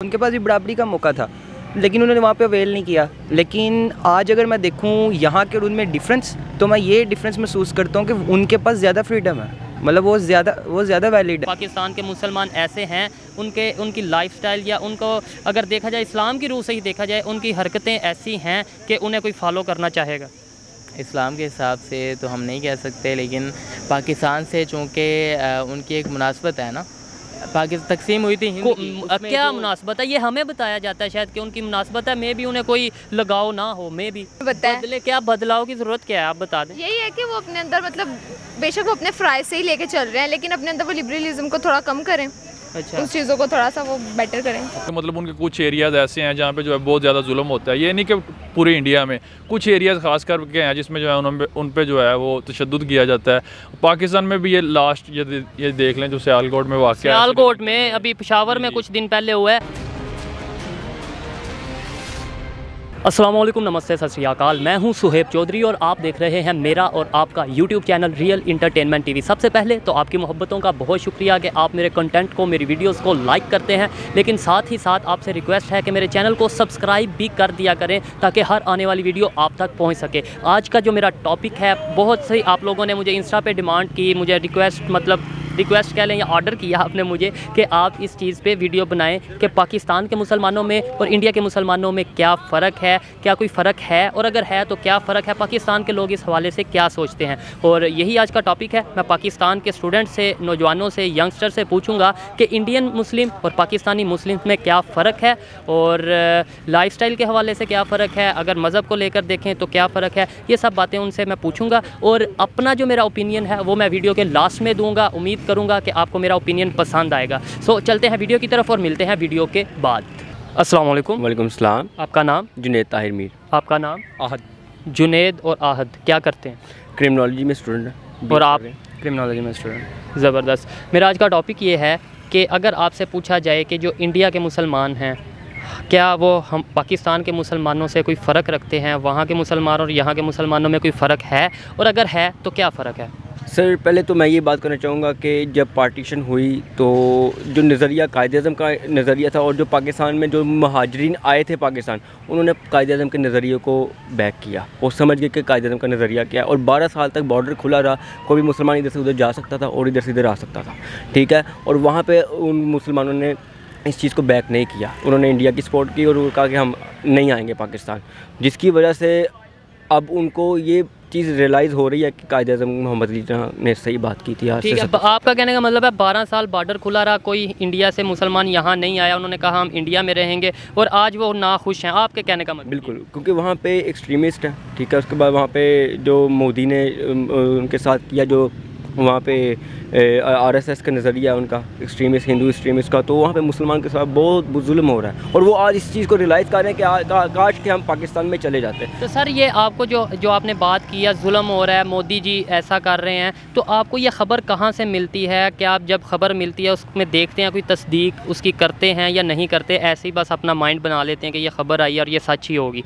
उनके पास भी बराबरी का मौका था लेकिन उन्होंने वहाँ पे अवेल नहीं किया। लेकिन आज अगर मैं देखूँ यहाँ के रूल में डिफरेंस तो मैं ये डिफरेंस महसूस करता हूँ कि उनके पास ज़्यादा फ्रीडम है। मतलब वो ज़्यादा वो ज़्यादा वैलिड है। पाकिस्तान के मुसलमान ऐसे हैं उनके उनकी लाइफस्टाइल या उनको अगर देखा जाए इस्लाम की रूह से ही देखा जाए उनकी हरकतें ऐसी हैं कि उन्हें कोई फॉलो करना चाहेगा। इस्लाम के हिसाब से तो हम नहीं कह सकते लेकिन पाकिस्तान से चूँकि उनकी एक मुनासबत है ना पाकिस्तान तकसीम हुई थी क्या मुनासबत है? ये हमें बताया जाता है शायद कि उनकी मुनासबत है मे भी उन्हें कोई लगाव ना हो मे भी। बताएँ। बदले क्या बदलाव की ज़रूरत क्या है आप बता दें। यही है कि वो अपने अंदर मतलब बेशक वो अपने फ्राइज से ही लेके चल रहे हैं लेकिन अपने अंदर वो लिबरलिज्म को थोड़ा कम करें। अच्छा। उस चीज़ों को थोड़ा सा वो बेटर करें। तो मतलब उनके कुछ एरियाज़ ऐसे हैं जहाँ पे जो है बहुत ज़्यादा जुल्म होता है। ये नहीं कि पूरे इंडिया में कुछ एरियाज़ खास करके हैं जिसमें जो है उन पे उन पे जो है वो तशद किया जाता है। पाकिस्तान में भी ये लास्ट ये ये देख लें जो सियालकोट में वाक़ सियालकोट में अभी पिशावर में कुछ दिन पहले हुआ है। वालेकुम नमस्ते, सत श्री अकाल। मैं हूँ सुहेब चौधरी और आप देख रहे हैं मेरा और आपका YouTube channel real entertainment TV सबसे पहले तो आपकी मोहब्बतों का बहुत शुक्रिया कि आप मेरे कंटेंट को, मेरी वीडियोस को लाइक करते हैं, लेकिन साथ ही साथ आपसे रिक्वेस्ट है कि मेरे चैनल को सब्सक्राइब भी कर दिया करें, ताकि हर आने वाली वीडियो आप तक पहुँच सके। आज का जो मेरा टॉपिक है, बहुत सी आप लोगों ने मुझे इंस्टा पर डिमांड की, मुझे रिक्वेस्ट मतलब रिक्वेस्ट कह लें या ऑर्डर किया आपने मुझे कि आप इस चीज़ पे वीडियो बनाएँ कि पाकिस्तान के मुसलमानों में और इंडिया के मुसलमानों में क्या फ़र्क है, क्या कोई फ़र्क है? और अगर है तो क्या फ़र्क है? पाकिस्तान के लोग इस हवाले से क्या सोचते हैं? और यही आज का टॉपिक है। मैं पाकिस्तान के स्टूडेंट से, नौजवानों से यंगस्टर से पूछूँगा कि इंडियन मुस्लिम और पाकिस्तानी मुस्लिम में क्या फ़र्क है? और लाइफ के हवाले से क्या फ़र्क है? अगर मज़हब को लेकर देखें तो क्या फ़र्क है? ये सब बातें उनसे मैं पूछूँगा। और अपना जो मेरा ओपिनियन है वो मैं वीडियो के लास्ट में दूँगा। उम्मीद करूँगा कि आपको मेरा ओपिनियन पसंद आएगा। सो चलते हैं वीडियो की तरफ़ और मिलते हैं वीडियो के बाद। अस्सलाम वालेकुम वालेकुम सलाम। आपका नाम? जुनेद ताहिर मीर। आपका नाम? आहद। जुनेद और आहद क्या करते हैं? क्रिमिनोलॉजी में स्टूडेंट और आप? क्रिमिनोलॉजी में स्टूडेंट ज़बरदस्त। मेरा आज का टॉपिक ये है कि अगर आपसे पूछा जाए कि जो इंडिया के मुसलमान हैं क्या वो हम पाकिस्तान के मुसलमानों से कोई फ़र्क रखते हैं? वहाँ के मुसलमान और यहाँ के मुसलमानों में कोई फ़र्क है? और अगर है तो क्या फ़र्क है? सर, पहले तो मैं ये बात करना चाहूँगा कि जब पार्टीशन हुई तो जो नज़रिया, कायद अज़म का नज़रिया था और जो पाकिस्तान में जो महाजरीन आए थे पाकिस्तान, उन्होंने कायद अज़म के नज़रिए को बैक किया। और समझ गए कि कायद अज़म का नज़रिया क्या है और बारह साल तक बॉर्डर खुला रहा, कोई भी मुसलमान इधर से उधर जा सकता था और इधर से इधर आ सकता था। ठीक है? और वहाँ पर उन मुसलमानों ने इस चीज़ को बैक नहीं किया। उन्होंने इंडिया की सपोर्ट की और कहा कि हम नहीं आएँगे पाकिस्तान। जिसकी वजह से अब उनको ये चीज़ रियलाइज़ हो रही है कि कायद अजम मोहम्मद अली जहाँ ने सही बात की थी ठीक है आपका कहने का मतलब है बारह साल बॉर्डर खुला रहा कोई इंडिया से मुसलमान यहाँ नहीं आया उन्होंने कहा हम इंडिया में रहेंगे और आज वो ना खुश हैं। आपके कहने का मतलब? बिल्कुल क्योंकि वहाँ पे एक्सट्रीमिस्ट हैं ठीक है उसके बाद वहाँ पे जो मोदी ने उनके साथ किया जो वहाँ पे आरएसएस का नज़रिया है उनका एक्सट्रीमिस्ट हिंदू एक्सट्रीमिस्ट का तो वहाँ पे मुसलमान के साथ बहुत जुल्म हो रहा है। और वो आज इस चीज़ को रियलाइज़ कर रहे हैं कि आ- का- काश कि हम पाकिस्तान में चले जाते। हैं तो सर, ये आपको जो जो आपने बात की है, जुल्म हो रहा है, मोदी जी ऐसा कर रहे हैं तो आपको ये ख़बर कहाँ से मिलती है? क्या आप जब ख़बर मिलती है, उसमें देखते हैं, कोई तस्दीक उसकी करते हैं या नहीं करते, ऐसे ही बस अपना माइंड बना लेते हैं कि ये खबर आई और ये सच ही होगी।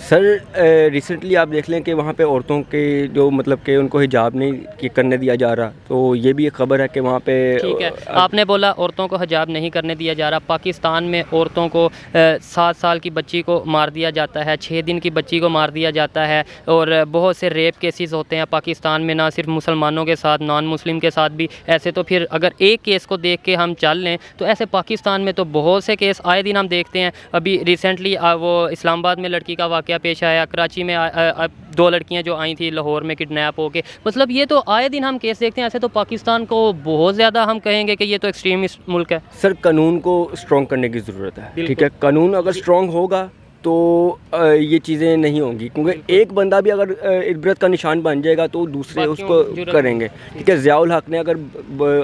सर रिसेंटली आप देख लें कि वहाँ पे औरतों के जो मतलब कि उनको हिजाब नहीं करने दिया जा रहा तो ये भी एक खबर है कि वहाँ पे ठीक है। आपने बोला औरतों को हिजाब नहीं करने दिया जा रहा। पाकिस्तान में औरतों को सात साल की बच्ची को मार दिया जाता है छः दिन की बच्ची को मार दिया जाता है और बहुत से रेप केसेस होते हैं पाकिस्तान में ना सिर्फ़ मुसलमानों के साथ नॉन मुस्लिम के साथ भी। ऐसे तो फिर अगर एक केस को देख के हम चल लें तो ऐसे पाकिस्तान में तो बहुत से केस आए दिन हम देखते हैं। अभी रिसेंटली वो इस्लामाबाद में लड़की का वाक़ पेश आया? कराची में आ, आ, आ, दो लड़कियाँ जो आई थी लाहौर में किडनैप होके। मतलब ये तो आए दिन हम केस देखते हैं ऐसे तो पाकिस्तान को बहुत ज़्यादा हम कहेंगे कि ये तो एक्सट्रीमिस्ट मुल्क है। सर कानून को स्ट्रॉन्ग करने की ज़रूरत है ठीक है? कानून अगर स्ट्रॉन्ग होगा तो ये चीज़ें नहीं होंगी। क्योंकि एक बंदा भी अगर इबरत का निशान बन जाएगा तो दूसरे उसको करेंगे। ठीक है ज़ियाउल हक ने अगर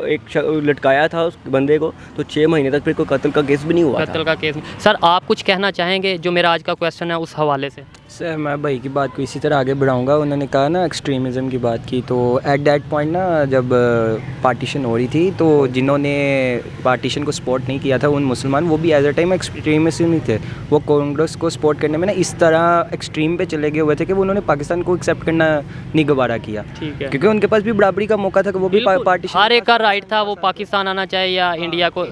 एक लटकाया था उस बंदे को तो छः महीने तक फिर कोई कत्ल का केस भी नहीं हुआ कत्ल का केस सर आप कुछ कहना चाहेंगे? जो मेरा आज का क्वेश्चन है उस हवाले से। सर मैं भाई की बात को इसी तरह आगे बढ़ाऊँगा। उन्होंने कहा ना एक्सट्रीमिज़म की बात की। तो एट दैट पॉइंट ना जब पार्टीशन हो रही थी तो जिन्होंने पार्टीशन को सपोर्ट नहीं किया था उन मुसलमान वो भी एज अ टाइम एक्सट्रीमिस्ट नहीं थे। वो कांग्रेस को सपोर्ट करने में ना इस तरह एक्सट्रीम पे चले गए हुए थे कि वो उन्होंने पाकिस्तान को एक्सेप्ट करना नहीं गवारा किया। ठीक है। क्योंकि उनके पास भी बराबरी का मौका था कि वो भी पार्टीशन हर एक का राइट था वो पाकिस्तान आना चाहे या इंडिया को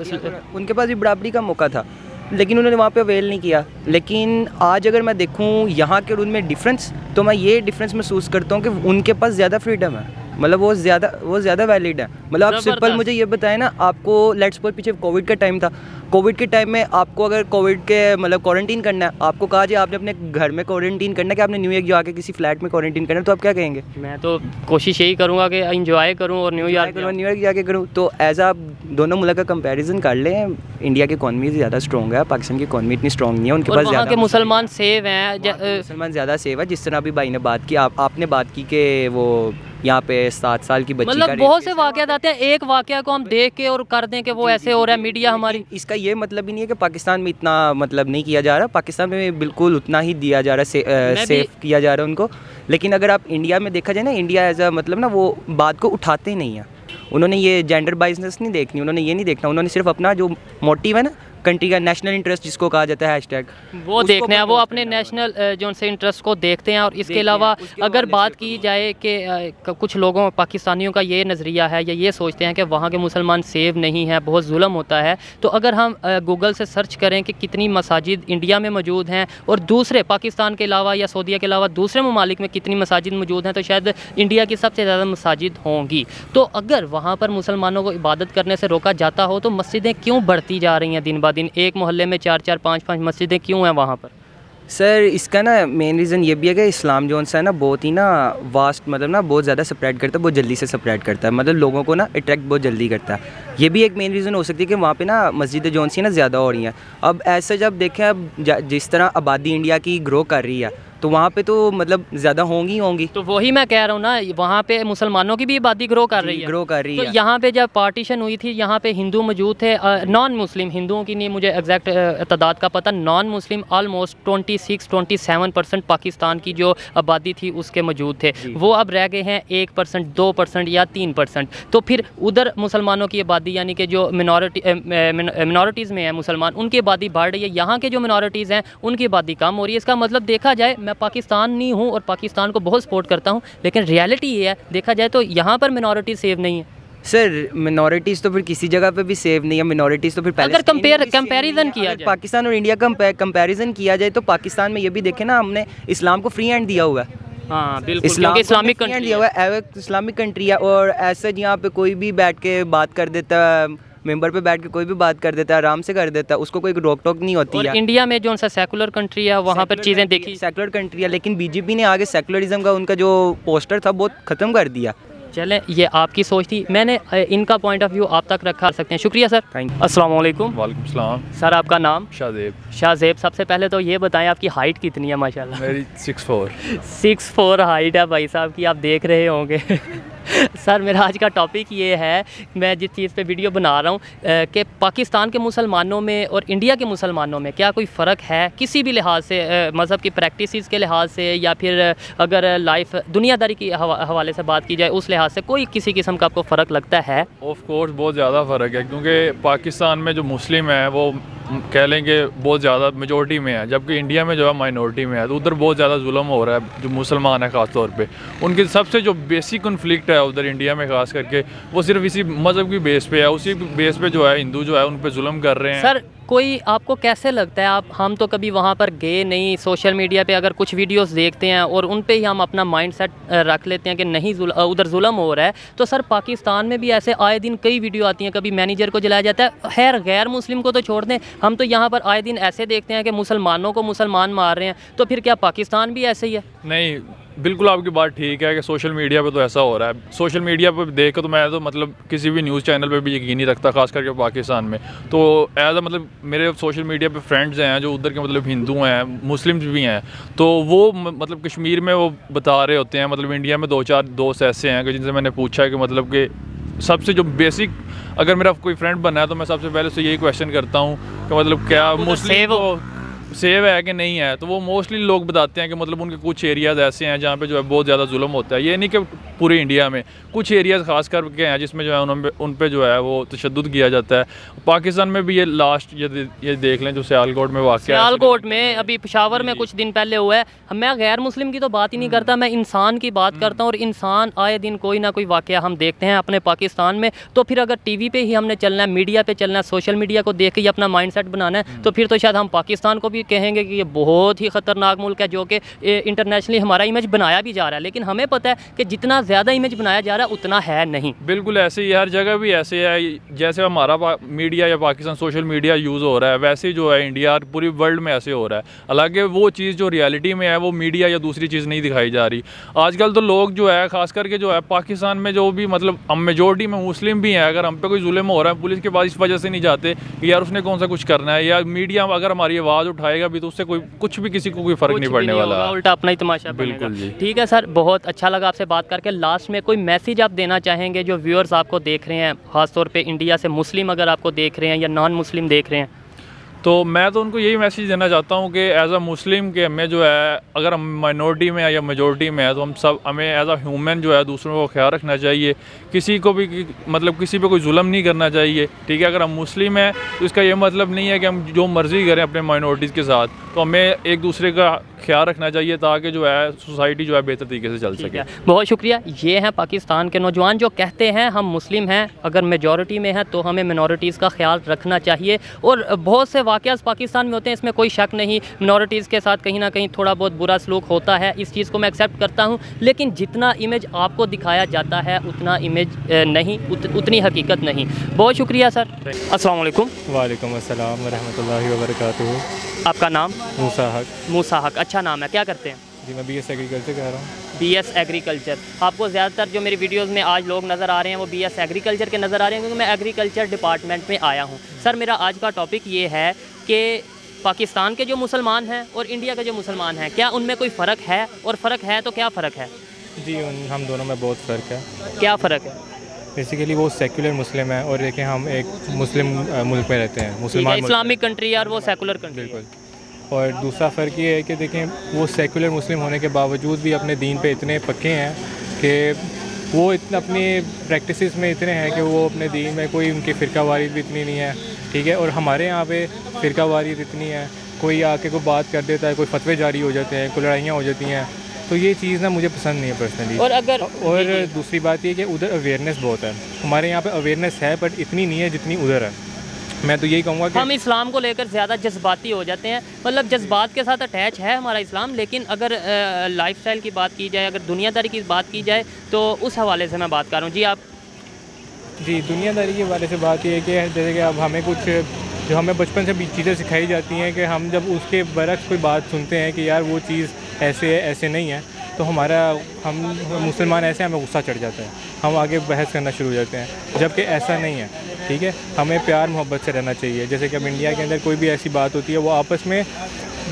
उनके पास भी बराबरी का मौका था। लेकिन उन्होंने वहाँ पे अवेल नहीं किया। लेकिन आज अगर मैं देखूँ यहाँ के रूल में डिफरेंस तो मैं ये डिफरेंस महसूस करता हूँ कि उनके पास ज़्यादा फ्रीडम है। मतलब वो ज़्यादा वो ज़्यादा वैलिड है। मतलब आप सिंपल मुझे ये बताएँ ना आपको लेट्स सपोज़ पीछे कोविड का टाइम था। कोविड के टाइम में आपको अगर कोविड के मतलब क्वारंटीन करना है आपको कहा जाए आपने अपने घर में क्वारंटीन करना है कि आपने न्यू ईयर जाके किसी फ्लैट में क्वारंटीन करना है तो आप क्या कहेंगे? मैं तो कोशिश यही करूँगा कि इंजॉय करूँ और न्यूयॉर्क करूँ न्यूयॉर्क जाके करूँ। तो एज आप दोनों मुल्क का कंपेरिजन कर लें इंडिया की इकॉनमी ज़्यादा स्ट्रॉन्ग है पाकिस्तान की इकॉनमी इतनी स्ट्रॉन्ग नहीं है उनके पास ज़्यादा मुसलमान सेव हैं ज- मुसलमान ज़्यादा सेव है जिस तरह अभी भाई ने बात की आपने बात की कि वो यहाँ पे सात साल की बच्ची मतलब बहुत से। वाक़यात आते हैं एक वाक़या को हम देख के और कर दें कि वो ऐसे हो रहा है मीडिया हमारी इसका ये मतलब ही नहीं है कि पाकिस्तान में इतना मतलब नहीं किया जा रहा पाकिस्तान में बिल्कुल उतना ही दिया जा रहा है से, सेफ़ किया जा रहा है उनको लेकिन अगर आप इंडिया में देखा जाए ना इंडिया एज अ मतलब ना वो बात को उठाते नहीं हैं उन्होंने ये जेंडर बाइजनेस नहीं देखनी उन्होंने ये नहीं देखना उन्होंने सिर्फ़ अपना जो मोटिव है ना कंट्री का नेशनल इंटरेस्ट जिसको कहा जाता है हैशटैग वो देखने हैं वो अपने नेशनल जो उनसे इंटरेस्ट को देखते हैं और इसके अलावा अगर बात की जाए कि कुछ लोगों पाकिस्तानियों का ये नज़रिया है या ये सोचते हैं कि वहाँ के मुसलमान सेव नहीं है बहुत जुल्म होता है तो अगर हम गूगल से सर्च करें कि कितनी मसाजिद इंडिया में मौजूद हैं और दूसरे पाकिस्तान के अलावा या सऊदीया के अलावा दूसरे ममालिक में कितनी मसाजिद मौजूद हैं तो शायद इंडिया की सबसे ज़्यादा मसाजिद होंगी। तो अगर वहाँ पर मुसलमानों को इबादत करने से रोका जाता हो तो मस्जिदें क्यों बढ़ती जा रही हैं दिन ब दिन एक मोहल्ले में चार चार, पाँच पाँच मस्जिदें क्यों हैं वहाँ पर? सर, इसका ना मेन रीज़न ये भी है कि इस्लाम जोन सा है ना, बहुत ही ना वास्ट मतलब ना बहुत ज़्यादा स्प्रेड करता है, बहुत जल्दी से स्प्रेड करता है। मतलब लोगों को ना अट्रैक्ट बहुत जल्दी करता है। ये भी एक मेन रीज़न हो सकती है कि वहाँ पे ना मस्जिद जोन सी ना ज़्यादा हो रही हैं। अब ऐसा जब देखें, अब जिस तरह आबादी इंडिया की ग्रो कर रही है तो वहाँ पे तो मतलब ज़्यादा होंगी होंगी। तो वही मैं कह रहा हूँ ना वहाँ पे मुसलमानों की भी आबादी ग्रो कर रही है। ग्रो कर रही है। तो यहाँ पे जब पार्टीशन हुई थी यहाँ पे हिंदू मौजूद थे नॉन मुस्लिम हिंदुओं की नहीं मुझे एग्जैक्ट तादाद का पता non Muslim almost 26 27 percent Pakistan की जो आबादी थी उसके मौजूद थे। वो अब रह गए हैं एक परसेंट दो परसेंट या तीन परसेंट तो फिर उधर मुसलमानों की आबादी यानी कि जो मिनॉरिटी मिनॉरिटीज़ में है मुसलमान उनकी आबादी बढ़ रही है। यहाँ के जो मिनॉरिटीज़ हैं उनकी आबादी कम हो रही है। इसका मतलब देखा जाए मैं पाकिस्तान नहीं हूँ और पाकिस्तान को बहुत सपोर्ट करता हूँ लेकिन रियलिटी ये है देखा जाए तो यहाँ पर मिनॉरिटी सेव नहीं है सर मिनॉरिटीज़ तो फिर किसी जगह पे भी सेव नहीं है मिनॉरिटीज़ तो फिर अगर में save comparison नहीं है। किया जाए। पाकिस्तान और इंडिया का कंपैरिजन किया जाए तो पाकिस्तान में ये भी देखें ना हमने इस्लाम को फ्री हैंड दिया हुआ है हाँ बिल्कुल इस्लाम इस्लामिक कंट्री है इस्लामिक कंट्री है और ऐसे यहाँ पे कोई भी बैठ के बात कर देता है मेंबर पे बैठ के कोई भी बात कर देता है आराम से कर देता है उसको कोई रोक टोक नहीं होती है। इंडिया में जो सा सेकुलर कंट्री है वहाँ पर चीज़ें देखी सेकुलर कंट्री है लेकिन बीजेपी ने आगे सेकुलरिज्म का उनका जो पोस्टर था बहुत ख़त्म कर दिया। चलें ये आपकी सोच थी। मैंने इनका पॉइंट ऑफ़ व्यू आप तक रखा सकते हैं। शुक्रिया सर। थैंक यू अस्सलाम वालेकुम वालेकुम सलाम। सर आपका नाम? शाहजेब। शाहजेब सबसे पहले तो ये बताएँ आपकी हाइट कितनी है माशाल्लाह। मेरी six four six four height है भाई साहब की आप देख रहे होंगे। सर, मेरा आज का टॉपिक ये है, मैं जिस चीज़ पे वीडियो बना रहा हूँ कि पाकिस्तान के मुसलमानों में और इंडिया के मुसलमानों में क्या कोई फ़र्क है किसी भी लिहाज से मज़हब की प्रैक्टिसेस के लिहाज से या फिर अगर लाइफ दुनियादारी की हवा- हवाले से बात की जाए, उस लिहाज से कोई किसी किस्म का आपको फ़र्क लगता है? ऑफ़ कोर्स बहुत ज़्यादा फ़र्क है, क्योंकि पाकिस्तान में जो मुस्लिम है, वो कह लेंगे बहुत ज़्यादा मेजोरिटी में है, जबकि इंडिया में जो है माइनॉरिटी में है तो उधर बहुत ज़्यादा जुल्म हो रहा है, जो मुसलमान है ख़ास पर उनकी सबसे जो बेसिक कन्फ्लिक्ट है उधर इंडिया में ख़ास करके। वो सिर्फ़ इसी मज़हब की बेस पे है उसी बेस पे जो है हिंदू जो है उन पर जुल्म कर रहे हैं। सर कोई आपको कैसे लगता है आप हम तो कभी वहाँ पर गए नहीं सोशल मीडिया पे अगर कुछ वीडियोस देखते हैं और उन पे ही हम अपना माइंड सेट रख लेते हैं कि नहीं जुल- उधर जुल्म हो रहा है तो सर पाकिस्तान में भी ऐसे आए दिन कई वीडियो आती हैं कभी मैनेजर को जलाया जाता है खैर गैर मुस्लिम को तो छोड़ दें हम तो यहाँ पर आए दिन ऐसे देखते हैं कि मुसलमानों को मुसलमान मार रहे हैं तो फिर क्या पाकिस्तान भी ऐसे ही है? नहीं बिल्कुल आपकी बात ठीक है कि सोशल मीडिया पे तो ऐसा हो रहा है। सोशल मीडिया पे देख तो मैं तो मतलब किसी भी न्यूज़ चैनल पे भी यकीन नहीं रखता खास करके पाकिस्तान में। तो एज अ मतलब मेरे सोशल मीडिया पे फ्रेंड्स हैं जो उधर के मतलब हिंदू हैं मुस्लिम्स भी हैं। तो वो मतलब कश्मीर में वो बता रहे होते हैं मतलब इंडिया में दो चार दोस्त ऐसे हैं कि जिनसे मैंने पूछा है कि मतलब कि सबसे जो बेसिक अगर मेरा कोई फ्रेंड बना है तो मैं सबसे पहले उससे यही क्वेश्चन करता हूँ कि मतलब क्या उधर मुस्लिम सेव हो। को नहीं है तो वो मोस्टली लोग बताते हैं कि मतलब उनके कुछ एरियाज़ ऐसे हैं जहाँ पे जो है बहुत ज़्यादा जुल्म होता है। ये नहीं कि पूरे इंडिया में कुछ एरियाज़ खास करके हैं जिसमें जो है उन पे उन पे जो है वो तशद किया जाता है। पाकिस्तान में भी ये लास्ट ये ये देख लें जो सियालकोट में वाक़ सियालकोट में अभी पेशावर में कुछ दिन पहले हुआ है। मैं गैर मुस्लिम की तो बात ही नहीं करता मैं इंसान की बात करता हूँ और इंसान आए दिन कोई ना कोई वाक़ हम देखते हैं अपने पाकिस्तान में। तो फिर अगर टी वी पे ही हमने चलना है मीडिया पे चलना है सोशल मीडिया को देख के ही अपना माइंड बनाना है तो फिर तो शायद हम पाकिस्तान को भी कहेंगे कि ये बहुत ही ख़तरनाक मुल्क है, जो कि इंटरनेशनली हमारा इमेज बनाया भी जा रहा है। लेकिन हमें पता है कि जितना ज़्यादा इमेज बनाया जा रहा है, उतना है नहीं। बिल्कुल ऐसे ही, हर जगह भी ऐसे है। जैसे हमारा मीडिया या पाकिस्तान सोशल मीडिया यूज़ हो रहा है, वैसे जो है इंडिया पूरी वर्ल्ड में ऐसे हो रहा है। हालाँकि वो चीज़ जो रियलिटी में है, वो मीडिया या दूसरी चीज़ नहीं दिखाई जा रही। आजकल तो लोग जो है, खास करके जो है, पाकिस्तान में जो भी मतलब हम मेजोरिटी में मुस्लिम भी हैं। अगर हम पे कोई जुल्म हो रहा है, पुलिस के पास इस वजह से नहीं जाते कि यार उसने कौन सा कुछ करना है। या मीडिया अगर हमारी आवाज़ उठाएगा भी तो उससे कोई कुछ भी किसी को कोई फ़र्क नहीं पड़ने वाला। उल्टा अपना ही तमाशा बिल्कुल जी। ठीक है सर बहुत अच्छा लगा आपसे बात करके। लास्ट में कोई मैसेज आप देना चाहेंगे जो व्यूअर्स आपको देख रहे हैं ख़ासतौर पर इंडिया से मुस्लिम अगर आपको देख रहे हैं या नॉन मुस्लिम देख रहे हैं? तो मैं तो उनको यही मैसेज देना चाहता हूँ कि एज़ अ मुस्लिम के हमें जो है, अगर हम माइनॉरिटी में है या मेजोरिटी में है तो हम सब, हमें एज़ अ ह्यूमन जो है, दूसरों को ख्याल रखना चाहिए। किसी को भी मतलब किसी पे कोई जुल्म नहीं करना चाहिए, ठीक है? अगर हम मुस्लिम हैं तो इसका ये मतलब नहीं है कि हम जो मर्ज़ी करें अपने माइनॉरिटीज़ के साथ। तो हमें एक दूसरे का ख्याल रखना चाहिए ताकि जो है सोसाइटी जो है बेहतर तरीके से चल सके। बहुत शुक्रिया। ये हैं पाकिस्तान के नौजवान जो कहते हैं हम मुस्लिम हैं अगर मेजॉरिटी में हैं तो हमें मिनॉरिटीज़ का ख्याल रखना चाहिए। और बहुत से वाक़ पाकिस्तान में होते हैं इसमें कोई शक नहीं मिनॉरिटीज़ के साथ कहीं ना कहीं थोड़ा बहुत बुरा सलूक होता है इस चीज़ को मैं एक्सेप्ट करता हूँ। लेकिन जितना इमेज आपको दिखाया जाता है उतना इमेज नहीं उत, उतनी हकीकत नहीं। बहुत शुक्रिया सर असल वालेकुम अस्सलाम वरहमतुल्लाहि वबरकातुहू। आपका नाम? मूसा हक। मूसा हक अच्छा नाम है। क्या करते हैं? जी मैं बी एस एग्रीकल्चर कर रहा हूँ। बी एस एग्रीकल्चर आपको ज़्यादातर जो मेरी वीडियोस में आज लोग नज़र आ रहे हैं वो बी एस एग्रीकल्चर के नज़र आ रहे हैं क्योंकि मैं एग्रीकल्चर डिपार्टमेंट में आया हूँ। सर मेरा आज का टॉपिक ये है कि पाकिस्तान के जो मुसलमान हैं और इंडिया के जो मुसलमान हैं क्या उनमें कोई फ़र्क है? और फ़र्क है तो क्या फ़र्क है? जी उन हम दोनों में बहुत फ़र्क है। क्या फ़र्क है? बेसिकली वो सेकुलर मुस्लिम है और देखें हम एक मुस्लिम मुल्क में रहते हैं मुसलमान इस्लामिक कंट्री और वो सेकुलर कंट्री बिल्कुल। और दूसरा फ़र्क ये है कि देखें वो सेकुलर मुस्लिम होने के बावजूद भी अपने दीन पे इतने पक्के हैं कि वो इतना अपनी प्रैक्टिस में इतने हैं कि वो अपने दीन में कोई उनकी फ़िरका वारिद भी इतनी नहीं है ठीक है? और हमारे यहाँ पे फ़िरका वारिद इतनी है कोई आके कोई बात कर देता है कोई फतवे जारी हो जाते हैं कोई लड़ाइयाँ हो जाती हैं तो ये चीज़ ना मुझे पसंद नहीं है पर्सनली और अगर और दूसरी बात ये कि उधर अवेयरनेस बहुत है। हमारे यहाँ पे अवेयरनेस है बट इतनी नहीं है जितनी उधर है। मैं तो यही कहूँगा कि हम इस्लाम को लेकर ज़्यादा जज्बाती हो जाते हैं। मतलब जज्बात के साथ अटैच है हमारा इस्लाम लेकिन अगर लाइफ स्टाइल की बात की जाए अगर दुनियादारी की बात की जाए तो उस हवाले से मैं बात कर रहा हूँ। जी आप? जी दुनियादारी के हवाले से बात यह है कि जैसे कि अब हमें कुछ जो हमें बचपन से चीज़ें सिखाई जाती हैं कि हम जब उसके बरक्स कोई बात सुनते हैं कि यार वो चीज़ ऐसे है ऐसे नहीं है। तो हमारा हम मुसलमान ऐसे हमें गुस्सा चढ़ जाता है। हम आगे बहस करना शुरू हो जाते हैं जबकि ऐसा नहीं है ठीक है? हमें प्यार मोहब्बत से रहना चाहिए। जैसे कि अब इंडिया के अंदर कोई भी ऐसी बात होती है वो आपस में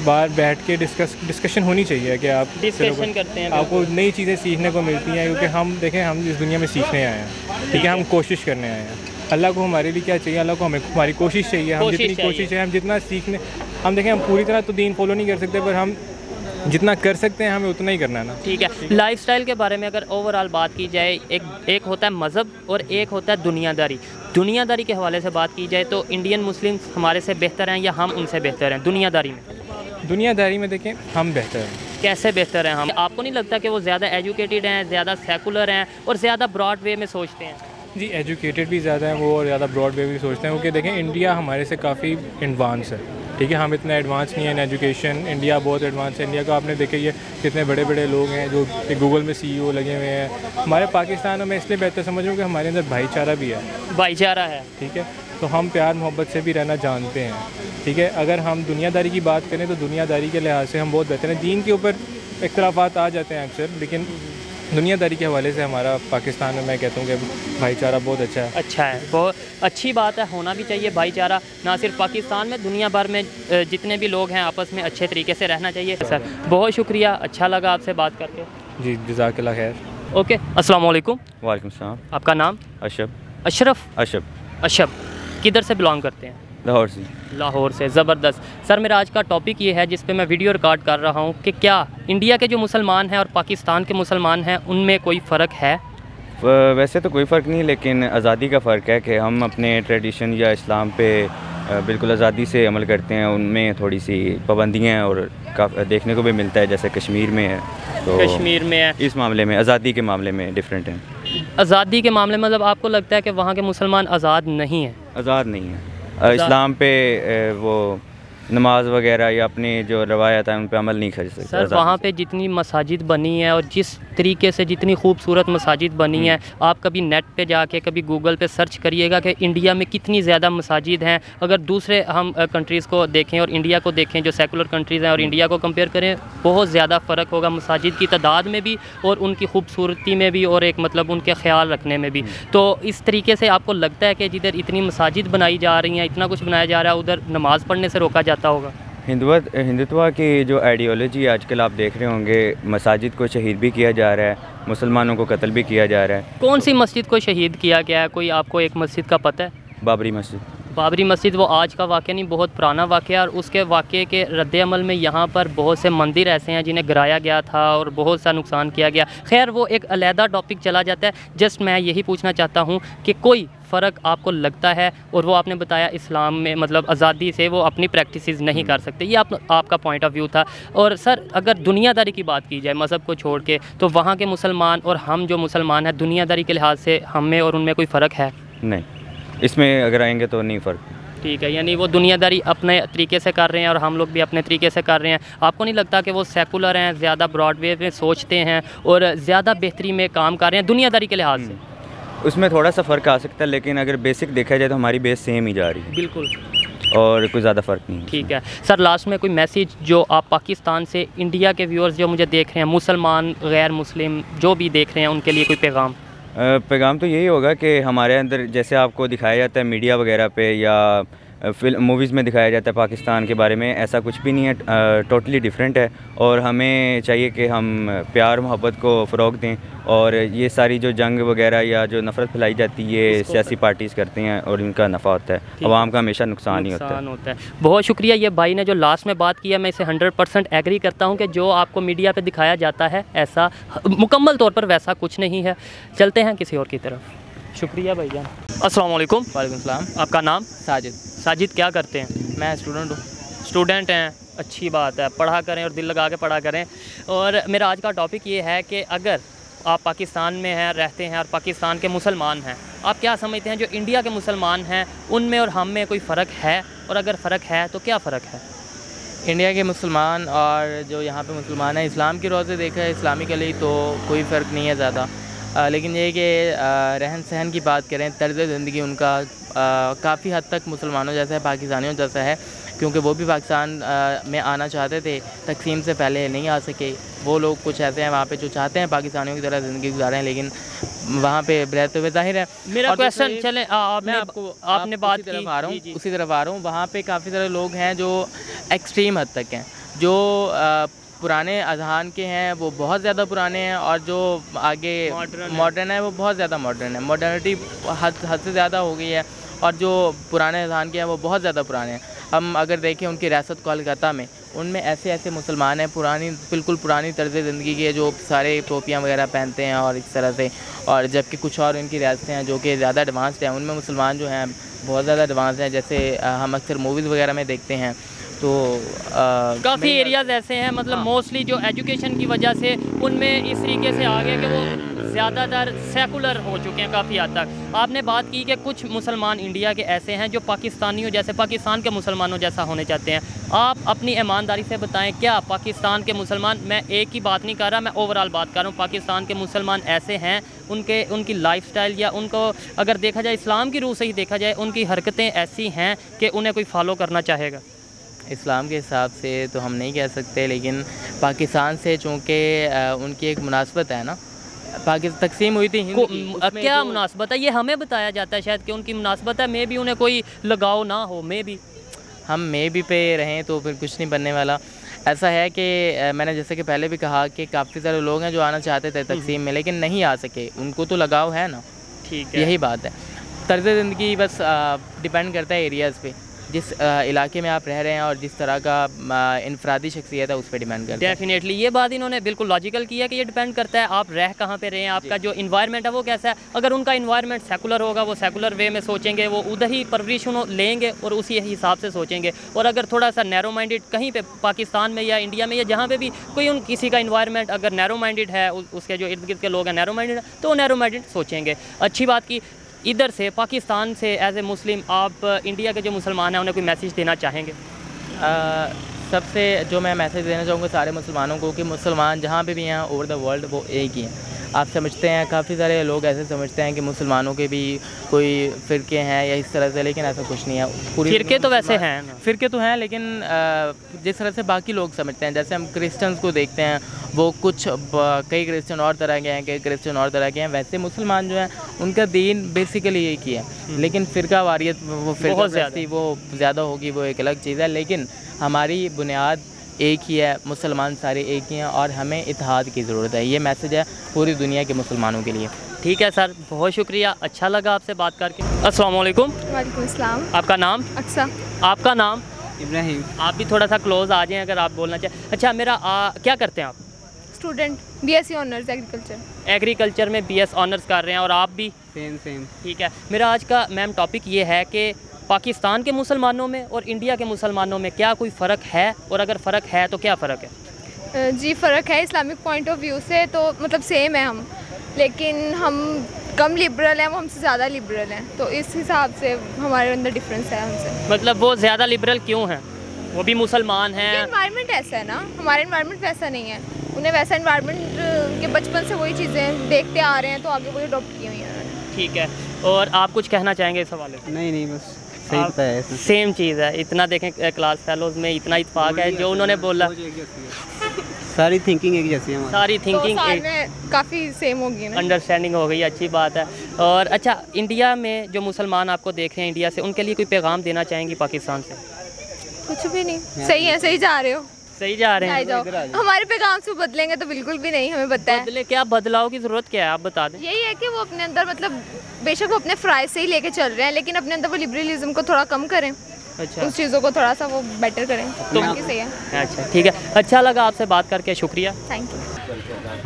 बाहर बैठ के डिस्कस डिस्कशन होनी चाहिए कि आप डिस्कशन करते हैं आपको नई चीज़ें सीखने को मिलती हैं क्योंकि हम देखें हम इस दुनिया में सीखने आए हैं ठीक है? हम कोशिश करने आए हैं। अल्लाह को हमारे लिए क्या चाहिए? अल्लाह को हमें हमारी कोशिश चाहिए हम जितनी कोशिश है हम जितना सीखने हम देखें हम पूरी तरह तो दीन फॉलो नहीं कर सकते पर हम जितना कर सकते हैं हमें उतना ही करना है ना। ठीक है। लाइफस्टाइल के बारे में अगर ओवरऑल बात की जाए एक एक होता है मज़हब और एक होता है दुनियादारी। दुनियादारी के हवाले से बात की जाए तो इंडियन मुस्लिम हमारे से बेहतर हैं या हम उनसे बेहतर हैं? दुनियादारी में। दुनियादारी में देखें हम बेहतर हैं। कैसे बेहतर हैं हम? आपको नहीं लगता कि वो ज़्यादा एजुकेटेड हैं ज़्यादा सेकुलर हैं और ज़्यादा ब्रॉड वे में सोचते हैं? जी एजुकेटेड भी ज़्यादा हैं वो और ज़्यादा ब्रॉड वे भी सोचते हैं क्योंकि देखें इंडिया हमारे से काफ़ी एडवांस है। ठीक है हम इतना एडवांस नहीं है इन एजुकेशन इंडिया बहुत एडवांस है। इंडिया का आपने देखे ये कितने बड़े बड़े लोग हैं जो गूगल में सीईओ लगे हुए हैं। हमारे पाकिस्तान में इसलिए बेहतर समझ रहा हूँ कि हमारे अंदर भाईचारा भी है। भाईचारा है। ठीक है तो हम प्यार मोहब्बत से भी रहना जानते हैं। ठीक है अगर हम दुनियादारी की बात करें तो दुनियादारी के लिहाज से हम बहुत बेहतर हैं। दीन के ऊपर इख्तलाफात आ जाते हैं अक्सर लेकिन दुनियादारी के हवाले से हमारा पाकिस्तान में मैं कहता हूँ कि भाईचारा बहुत अच्छा है। अच्छा है बहुत अच्छी बात है होना भी चाहिए भाईचारा ना सिर्फ़ पाकिस्तान में दुनिया भर में जितने भी लोग हैं आपस में अच्छे तरीके से रहना चाहिए। सर बहुत शुक्रिया अच्छा लगा आपसे बात करके। जी जजाकला खैर। ओके अस्सलाम वालेकुम वालेकुम सलाम। आपका नाम? अशब अशरफ? अशब अशब किधर से बिलोंग करते हैं? लाहौर से। लाहौर से ज़बरदस्त। सर मेरा आज का टॉपिक ये है जिस पे मैं वीडियो रिकॉर्ड कर रहा हूँ कि क्या इंडिया के जो मुसलमान हैं और पाकिस्तान के मुसलमान हैं उनमें कोई फ़र्क है? वैसे तो कोई फ़र्क नहीं लेकिन आज़ादी का फ़र्क है कि हम अपने ट्रेडिशन या इस्लाम पे बिल्कुल आज़ादी से अमल करते हैं उनमें थोड़ी सी पाबंदियाँ और देखने को भी मिलता है जैसे कश्मीर में है तो कश्मीर में है। इस मामले में आज़ादी के मामले में डिफरेंट है। आज़ादी के मामले में मतलब आपको लगता है कि वहाँ के मुसलमान आज़ाद नहीं हैं? आज़ाद नहीं है। इस्लाम पे वो नमाज़ वगैरह या अपनी जो रवायत है उन पर अमल नहीं कर सकते। सर वहाँ। पे जितनी मसाजिद बनी है और जिस तरीके से जितनी खूबसूरत मसाजिद बनी है आप कभी नेट पे जाके कभी गूगल पे सर्च करिएगा कि इंडिया में कितनी ज़्यादा मसाजिद हैं। अगर दूसरे हम कंट्रीज़ को देखें और इंडिया को देखें जो सेकुलर कंट्रीज़ हैं और इंडिया को कंपेयर करें बहुत ज़्यादा फ़र्क होगा मसाजिद की तादाद में भी और उनकी खूबसूरती में भी और एक मतलब उनके ख्याल रखने में भी। तो इस तरीके से आपको लगता है कि जिधर इतनी मसाजिद बनाई जा रही हैं इतना कुछ बनाया जा रहा है उधर नमाज़ पढ़ने से रोका जाता होगा। हिंदुत्व हिंदुत्व की जो आइडियोलॉजी आजकल आप देख रहे होंगे मसाजिद को शहीद भी किया जा रहा है मुसलमानों को कत्ल भी किया जा रहा है। कौन सी मस्जिद को शहीद किया गया है? कोई आपको एक मस्जिद का पता है? बाबरी मस्जिद। बाबरी मस्जिद वो आज का वाक़ नहीं बहुत पुराना वाक़ है और उसके वाक़े के रद्द अमल में यहाँ पर बहुत से मंदिर ऐसे हैं जिन्हें गिराया गया था और बहुत सा नुकसान किया गया। खैर वो एक अलहदा टॉपिक चला जाता है। जस्ट मैं यही पूछना चाहता हूँ कि कोई फ़र्क आपको लगता है और वो आपने बताया इस्लाम में मतलब आज़ादी से वो अपनी प्रैक्टिसेस नहीं कर सकते। ये आप, आपका पॉइंट ऑफ़ व्यू था। और सर अगर दुनियादारी की बात की जाए मज़हब को छोड़ के तो वहाँ के मुसलमान और हम जो मुसलमान हैं दुनियादारी के लिहाज से हमें और उनमें कोई फ़र्क है? नहीं। इसमें अगर आएँगे तो नहीं फ़र्क। ठीक है यानी वो दुनियादारी अपने तरीके से कर रहे हैं और हम लोग भी अपने तरीके से कर रहे हैं। आपको नहीं लगता कि वो सेकुलर हैं ज़्यादा ब्रॉडवे में सोचते हैं और ज़्यादा बेहतरी में काम कर रहे हैं दुनियादारी के लिहाज से? उसमें थोड़ा सा फ़र्क आ सकता है लेकिन अगर बेसिक देखा जाए तो हमारी बेस सेम ही जा रही है। बिल्कुल। और कोई ज़्यादा फ़र्क नहीं ठीक है। सर लास्ट में कोई मैसेज जो आप पाकिस्तान से इंडिया के व्यूअर्स जो मुझे देख रहे हैं मुसलमान गैर मुस्लिम जो भी देख रहे हैं उनके लिए कोई पैगाम? पैगाम तो यही होगा कि हमारे अंदर जैसे आपको दिखाया जाता है मीडिया वगैरह पे या फ़िल्म मूवीज़ में दिखाया जाता है पाकिस्तान के बारे में। ऐसा कुछ भी नहीं है टोटली डिफरेंट है। और हमें चाहिए कि हम प्यार मोहब्बत को फ़रोग दें। और ये सारी जो जंग वगैरह या जो नफ़रत फैलाई जाती है ये सियासी पार्टीज़ करते हैं और इनका नफ़ा होता है। आवाम का हमेशा नुकसान ही होता है। होता है। बहुत शुक्रिया ये भाई ने जो लास्ट में बात किया मैं इसे हंड्रेड परसेंट एग्री करता हूँ कि जो आपको मीडिया पर दिखाया जाता है ऐसा मुकम्मल तौर पर वैसा कुछ नहीं है। चलते हैं किसी और की तरफ़। शुक्रिया भाईजान। अस्सलाम वालेकुम वालेकुम सलाम। आपका नाम? साजिद। साजिद क्या करते हैं? मैं स्टूडेंट हूँ। स्टूडेंट हैं। अच्छी बात है। पढ़ा करें और दिल लगा के पढ़ा करें। और मेरा आज का टॉपिक ये है कि अगर आप पाकिस्तान में हैं रहते हैं और पाकिस्तान के मुसलमान हैं आप क्या समझते हैं? जो इंडिया के मुसलमान हैं उनमें और हम में कोई फ़र्क है? और अगर फ़र्क है तो क्या फ़र्क है? इंडिया के मुसलमान और जो यहाँ पे मुसलमान हैं इस्लाम की रोज़ से देखा है इस्लामिकली तो कोई फ़र्क नहीं है ज़्यादा। अ, लेकिन ये कि रहन सहन की बात करें तर्ज ज़िंदगी उनका काफ़ी हद तक मुसलमानों जैसा है पाकिस्तानियों जैसा है क्योंकि वो भी पाकिस्तान में आना चाहते थे तकसीम से पहले नहीं आ सके। वो लोग कुछ ऐसे हैं वहाँ पे जो चाहते हैं पाकिस्तानियों की तरह ज़िंदगी गुजारें लेकिन वहाँ पे रहते हुए ज़ाहिर है। मेरा क्वेश्चन चले आ, मैं आपको आपने आप बात की तरफ़ आ रहा हूँ उसी तरफ़ आ रहा हूँ। वहाँ पे काफ़ी सारे लोग हैं जो एक्सट्रीम हद तक हैं जो पुराने अजहान के हैं वो बहुत ज़्यादा पुराने हैं और जो आगे Modern है। मॉडर्न है वो बहुत ज़्यादा मॉडर्न है। मॉडर्निटी हद हद से ज़्यादा हो गई है और जो पुराने अजहान के हैं वो बहुत ज़्यादा पुराने हैं। हम अगर देखें उनकी रियासत कोलकाता में उनमें ऐसे ऐसे मुसलमान हैं पुरानी बिल्कुल पुरानी तर्ज ज़िंदगी के जो सारे टोपियाँ वगैरह पहनते हैं और इस तरह से और जबकि कुछ और इनकी रियासतें हैं जो कि ज़्यादा एडवांस्ड हैं। उनमें मुसलमान जो हैं बहुत ज़्यादा एडवांस हैं। जैसे हम अक्सर मूवीज़ वगैरह में देखते हैं। तो काफ़ी एरियाज़ ऐसे हैं मतलब मोस्टली जो एजुकेशन की वजह से उनमें इस तरीके से आ गए कि वो ज़्यादातर सेकुलर हो चुके हैं काफ़ी हद तक। आपने बात की कि कुछ मुसलमान इंडिया के ऐसे हैं जो पाकिस्तानियों जैसे पाकिस्तान के मुसलमानों जैसा होने चाहते हैं। आप अपनी ईमानदारी से बताएँ क्या पाकिस्तान के मुसलमान मैं एक ही बात नहीं कर रहा मैं ओवरऑल बात कर रहा हूँ पाकिस्तान के मुसलमान ऐसे हैं उनके उनकी लाइफस्टाइल या उनको अगर देखा जाए इस्लाम की रूह से ही देखा जाए उनकी हरकतें ऐसी हैं कि उन्हें कोई फॉलो करना चाहेगा। इस्लाम के हिसाब से तो हम नहीं कह सकते लेकिन पाकिस्तान से चूँकि उनकी एक मुनासबत है ना पाकिस्तान तकसीम हुई थी क्या जो- मुनासबत है? ये हमें बताया जाता है शायद कि उनकी मुनासबत है मे भी उन्हें कोई लगाव ना हो मे भी। हम मे भी पे रहें तो फिर कुछ नहीं बनने वाला। ऐसा है कि मैंने जैसे कि पहले भी कहा कि काफ़ी सारे लोग हैं जो आना चाहते थे तकसीम में लेकिन नहीं आ सके। उनको तो लगाव है ना। ठीक है। यही बात है। तर्ज ज़िंदगी बस डिपेंड करता है एरियाज़ पे। जिस इलाके में आप रह रहे हैं और जिस तरह का इनफरादी शख्सियत है उस पर डिपेंड करता है। डेफिनेटली ये बात इन्होंने बिल्कुल लॉजिकल किया कि ये डिपेंड करता है आप रह कहाँ पे रहे हैं आपका जो। इन्वायरमेंट है वो कैसा है। अगर उनका इन्वायरमेंट सेकुलर होगा वो सेकुलर वे में सोचेंगे वो उधर ही परवरिश लेंगे और उसी हिसाब से सोचेंगे। और अगर थोड़ा सा नैरो माइंडेड कहीं पर पाकिस्तान में या इंडिया में या जहाँ पर भी कोई उन किसी का इन्वायरमेंट अगर नैरो माइंडेड है उसके जो इर्द गिर्द के लोग हैं नैरो माइंडेड है तो वो नैरो माइंडेड सोचेंगे। अच्छी बात की इधर से पाकिस्तान से एज ए मुस्लिम आप इंडिया के जो मुसलमान हैं उन्हें कोई मैसेज देना चाहेंगे? आ, सबसे जो मैं मैसेज देना चाहूँगा सारे मुसलमानों को कि मुसलमान जहाँ पे भी हैं ओवर द वर्ल्ड वो एक ही हैं। आप समझते हैं काफ़ी सारे लोग ऐसे समझते हैं कि मुसलमानों के भी कोई फ़िरके हैं या इस तरह से लेकिन ऐसा कुछ नहीं है। पूरी फिरके तो वैसे हैं। फ़िरके तो हैं लेकिन जिस तरह से बाकी लोग समझते हैं जैसे हम क्रिश्चियंस को देखते हैं वो कुछ कई क्रिश्चन और तरह के हैं कई क्रिश्चन और तरह के हैं वैसे मुसलमान जो हैं उनका दीन बेसिकली एक ही। है लेकिन फ़िरका वारियत वो। परस्ती वो ज़्यादा होगी वो एक अलग चीज़ है लेकिन हमारी बुनियाद एक ही है मुसलमान सारे एक ही हैं और हमें इतिहाद की ज़रूरत है। ये मैसेज है पूरी दुनिया के मुसलमानों के लिए। ठीक है सर बहुत शुक्रिया। अच्छा लगा आपसे बात करके। अस्सलाम वालेकुम। वालेकुम अस्सलाम। आपका नाम? अक्सा। आपका नाम? इब्राहिम। आप भी थोड़ा सा क्लोज आ जाएँ अगर आप बोलना चाहें। अच्छा मेरा आ, क्या करते हैं आप? Student BSc honours agriculture agriculture में बीएस ऑनर्स कर रहे हैं और आप भी? सेम सेम ठीक है। मेरा आज का मैम टॉपिक ये है कि पाकिस्तान के मुसलमानों में और इंडिया के मुसलमानों में क्या कोई फ़र्क है? और अगर फ़र्क है तो क्या फ़र्क है? जी फ़र्क है इस्लामिक पॉइंट ऑफ़ व्यू से तो मतलब सेम है हम। लेकिन हम कम लिबरल हैं वो हमसे ज़्यादा लिबरल हैं। तो इस हिसाब से हमारे अंदर डिफरेंस है हमसे। मतलब वो ज़्यादा लिबरल क्यों हैं? वो भी मुसलमान हैं? इन्वायरमेंट ऐसा है ना हमारा इन्वायरमेंट वैसा नहीं है। उन्हें वैसा इन्वायरमेंट के बचपन से वही चीज़ें देखते आ रहे हैं तो आगे वही अडॉप्ट की हुई हैं। ठीक है और आप कुछ कहना चाहेंगे इस हवाले नहीं नहीं बस। आप- सेम चीज़ है इतना देखें क्लास फेलोज में इतना इतफाक है जो उन्होंने बोला। सारी थिंकिंग एक जैसी है सारी थिंकिंग तो एक। काफ़ी सेम होगी ना। अंडरस्टैंडिंग हो गई अच्छी बात है। और अच्छा इंडिया में जो मुसलमान आपको देख रहे हैं इंडिया से उनके लिए कोई पैगाम देना चाहेंगी पाकिस्तान से? कुछ भी नहीं। सही है सही जा रहे हो। सही जा रहे हैं। जाओ। हमारे पैगाम से बदलेंगे तो बिल्कुल भी नहीं हमें बताया बदले क्या बदलाव की ज़रूरत क्या है आप बता दें। यही है कि वो अपने अंदर मतलब बेशक वो अपने फ्राई से ही लेके चल रहे हैं लेकिन अपने अंदर वो लिबरलिज्म को थोड़ा कम करें। अच्छा। उस चीज़ों को थोड़ा सा वो बेटर करें। तो- सही है। अच्छा ठीक है। अच्छा लगा आपसे बात करके शुक्रिया। थैंक यू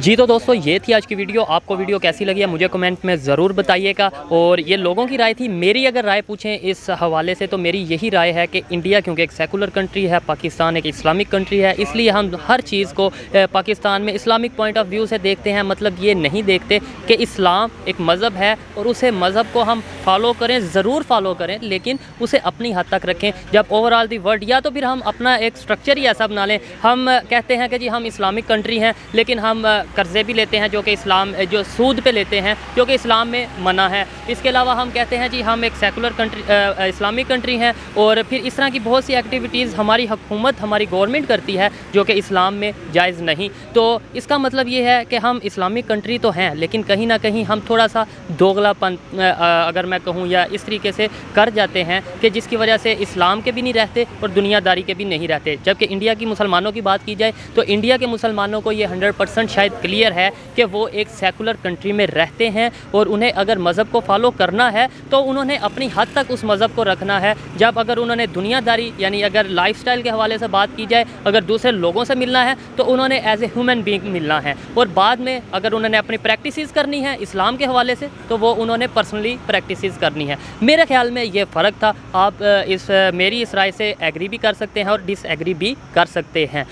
जी तो दोस्तों, ये थी आज की वीडियो। आपको वीडियो कैसी लगी है, मुझे कमेंट में ज़रूर बताइएगा। और ये लोगों की राय थी, मेरी अगर राय पूछें इस हवाले से तो मेरी यही राय है कि इंडिया, क्योंकि एक सेकुलर कंट्री है, पाकिस्तान एक इस्लामिक कंट्री है, इसलिए हम हर चीज़ को पाकिस्तान में इस्लामिक पॉइंट ऑफ़ व्यू से देखते हैं मतलब ये नहीं देखते कि इस्लाम एक मज़हब है, और उसे मज़हब को हम फॉलो करें, ज़रूर फॉलो करें, लेकिन उसे अपनी हद तक रखें। जब ओवरऑल दी वर्ल्ड या तो फिर हम अपना एक स्ट्रक्चर ही ऐसा बना लें, हम कहते हैं कि जी हम इस्लामिक कंट्री हैं, लेकिन हम कर्ज़े भी लेते हैं जो कि इस्लाम, जो सूद पे लेते हैं, जो कि इस्लाम में मना है। इसके अलावा हम कहते हैं, जी हम एक सेकुलर कंट्री इस्लामिक कंट्री हैं और फिर इस तरह की बहुत सी एक्टिविटीज़ हमारी हुकूमत, हमारी गवर्नमेंट करती है जो कि इस्लाम में जायज़ नहीं। तो इसका मतलब ये है कि हम इस्लामिक कंट्री तो हैं, लेकिन कहीं ना कहीं हम थोड़ा सा दोगलापन अगर मैं कहूँ या इस तरीके से कर जाते हैं कि जिसकी वजह से इस्लाम के भी नहीं रहते और दुनियादारी के भी नहीं रहते। जबकि इंडिया की मुसलमानों की बात की जाए तो इंडिया के मुसलमानों को ये हंड्रेड शायद क्लियर है कि वो एक सेकुलर कंट्री में रहते हैं और उन्हें अगर मज़हब को फॉलो करना है तो उन्होंने अपनी हद तक उस मज़हब को रखना है। जब अगर उन्होंने दुनियादारी, यानी अगर लाइफस्टाइल के हवाले से बात की जाए, अगर दूसरे लोगों से मिलना है तो उन्होंने एज ए ह्यूमन बींग मिलना है। और बाद में अगर उन्होंने अपनी प्रैक्टिस करनी है इस्लाम के हवाले से तो वो उन्होंने पर्सनली प्रैक्टिस करनी है। मेरे ख्याल में ये फ़र्क था। आप इस मेरी इस राय से एग्री भी कर सकते हैं और डिसएग्री भी कर सकते हैं।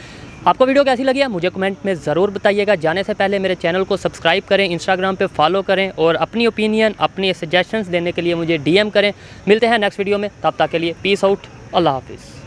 आपको वीडियो कैसी लगी है, मुझे कमेंट में ज़रूर बताइएगा। जाने से पहले मेरे चैनल को सब्सक्राइब करें इंस्टाग्राम पे फॉलो करें और अपनी ओपिनियन अपनी सजेशंस देने के लिए मुझे डीएम करें। मिलते हैं नेक्स्ट वीडियो में, तब तक के लिए पीस आउट अल्लाह हाफिज़।